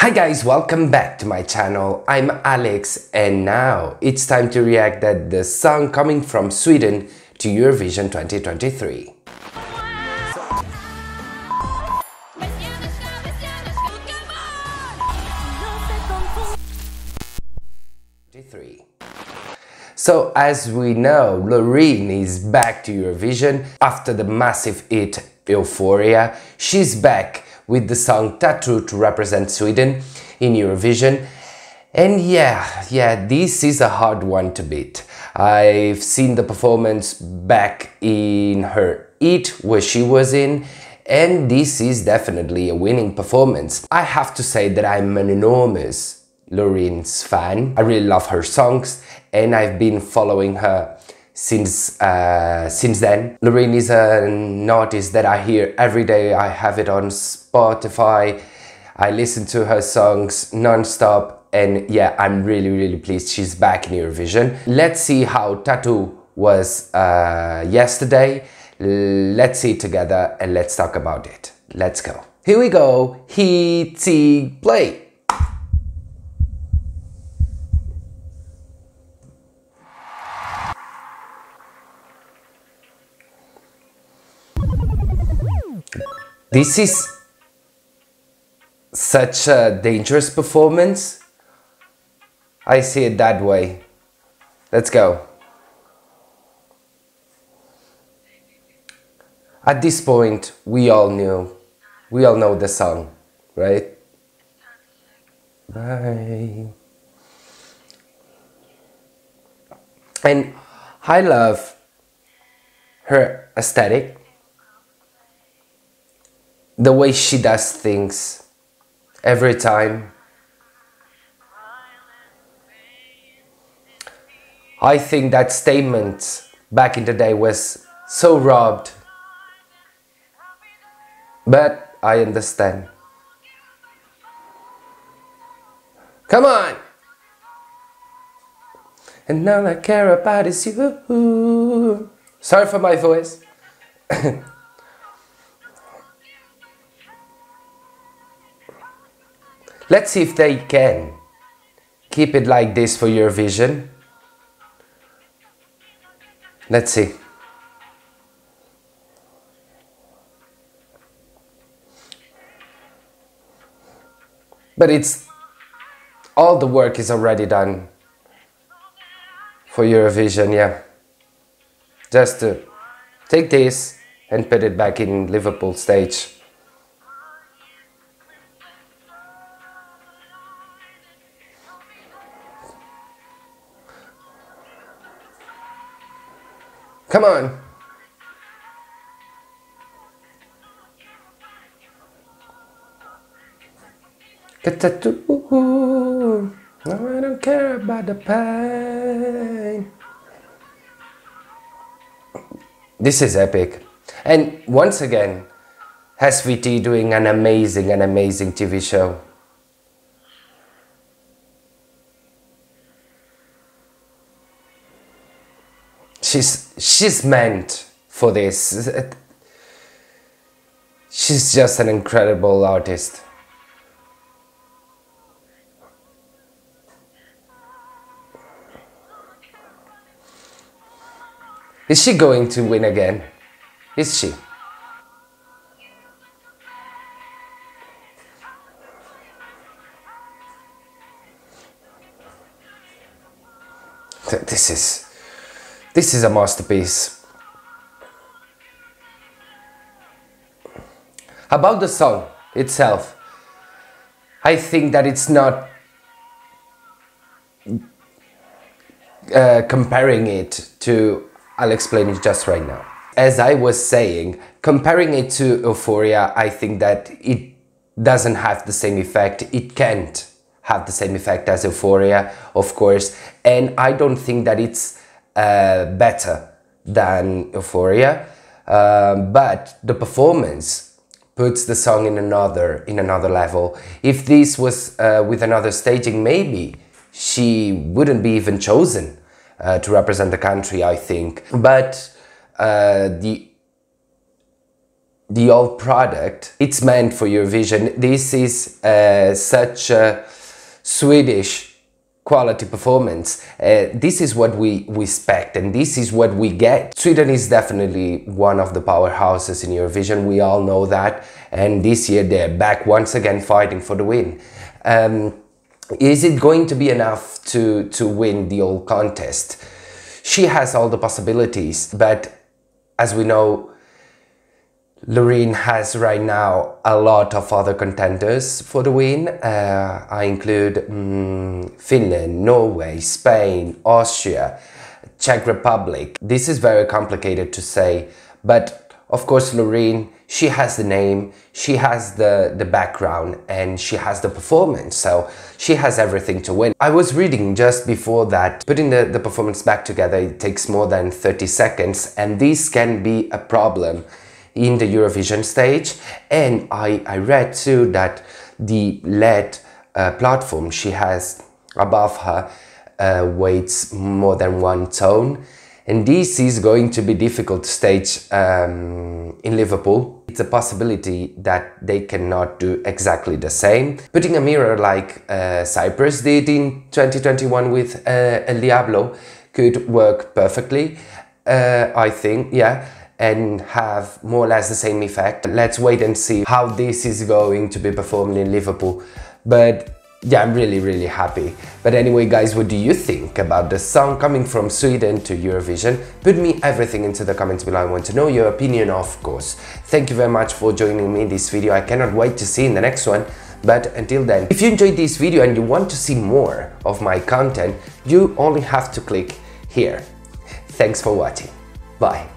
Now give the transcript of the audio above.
Hi guys, welcome back to my channel. I'm Alex and now it's time to react at the song coming from Sweden to Eurovision 2023. So as we know, Loreen is back to Eurovision after the massive hit Euphoria. She's back with the song Tattoo to represent Sweden in Eurovision. And yeah, yeah, this is a hard one to beat. I've seen the performance back in her hit where she was in and this is definitely a winning performance. I have to say that I'm an enormous Loreen's fan. I really love her songs and I've been following her since uh, since then. Loreen is an artist that I hear every day. I have it on Spotify. I listen to her songs non-stop and yeah, I'm really really pleased she's back in Eurovision. Let's see how Tattoo was uh, yesterday. Let's see together and let's talk about it. Let's go. Here we go. Hit, play. This is such a dangerous performance. I see it that way. Let's go. At this point, we all knew, we all know the song, right? Bye. And I love her aesthetic the way she does things every time. I think that statement back in the day was so robbed. But I understand. Come on! And all I care about is you. Sorry for my voice. Let's see if they can keep it like this for Eurovision. Let's see. But it's all the work is already done for Eurovision, yeah. Just to take this and put it back in Liverpool stage. Come on. Get tattoo. No, I don't care about the pain. This is epic. And once again, SVT doing an amazing, an amazing TV show. She's she's meant for this. She's just an incredible artist. Is she going to win again? Is she? This is this is a masterpiece. About the song itself, I think that it's not uh, comparing it to, I'll explain it just right now. As I was saying, comparing it to Euphoria, I think that it doesn't have the same effect. It can't have the same effect as Euphoria, of course. And I don't think that it's uh, better than Euphoria, um, but the performance puts the song in another in another level. If this was uh, with another staging, maybe she wouldn't be even chosen uh, to represent the country. I think, but uh, the the old product. It's meant for Eurovision. This is uh, such a Swedish quality performance. Uh, this is what we, we expect and this is what we get. Sweden is definitely one of the powerhouses in Eurovision. We all know that. And this year they're back once again fighting for the win. Um, is it going to be enough to, to win the whole contest? She has all the possibilities, but as we know, Loreen has right now a lot of other contenders for the win. Uh, I include um, Finland, Norway, Spain, Austria, Czech Republic. This is very complicated to say, but of course Loreen, she has the name, she has the, the background and she has the performance, so she has everything to win. I was reading just before that, putting the, the performance back together, it takes more than 30 seconds and this can be a problem in the Eurovision stage. And I, I read too that the lead uh, platform she has above her uh, weights more than one tone. And this is going to be difficult stage um, in Liverpool. It's a possibility that they cannot do exactly the same. Putting a mirror like uh, Cyprus did in 2021 with uh, El Diablo could work perfectly, uh, I think, yeah and have more or less the same effect. Let's wait and see how this is going to be performed in Liverpool. But yeah, I'm really, really happy. But anyway, guys, what do you think about the song coming from Sweden to Eurovision? Put me everything into the comments below. I want to know your opinion, of course. Thank you very much for joining me in this video. I cannot wait to see in the next one. But until then, if you enjoyed this video and you want to see more of my content, you only have to click here. Thanks for watching. Bye.